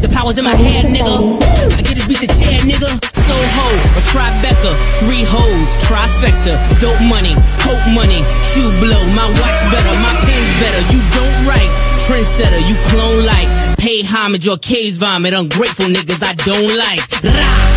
The power's in my hand, nigga. I get this beat the chair, nigga. Soho, a Tribeca, three hoes, trifecta, dope money, coke money, shoe blow, my watch better, my pen's better. You don't write, trendsetter, you clone like. Pay homage or case vomit, ungrateful niggas I don't like. Rah!